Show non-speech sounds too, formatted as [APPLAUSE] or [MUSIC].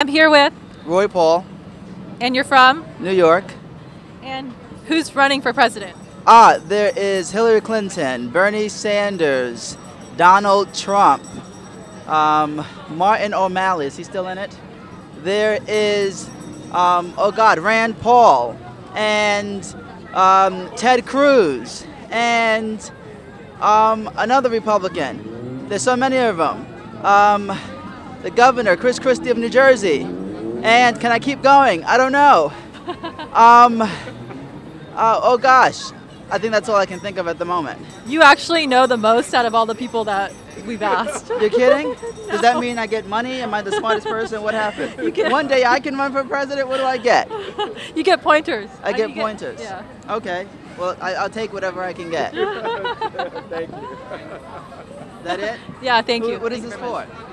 I'm here with, Roy Paul, and you're from, New York. and who's running for president? Ah, there is Hillary Clinton, Bernie Sanders, Donald Trump, um, Martin O'Malley. Is he still in it? There is, um, oh God, Rand Paul, and um, Ted Cruz, and um, another Republican. There's so many of them. The governor, Chris Christie of New Jersey. And can I keep going? I don't know. [LAUGHS] Um, uh, oh gosh, I think that's all I can think of at the moment. You actually know the most out of all the people that we've asked. [LAUGHS] You're kidding? [LAUGHS] Does that mean I get money? Am I the smartest person? What happened? get- One day I can run for president. What do I get? you get pointers. I get you pointers. yeah. Okay. Well, I, I'll take whatever I can get. Thank you. Is that it? Yeah, thank Who- you. What is Thank this you very much. for?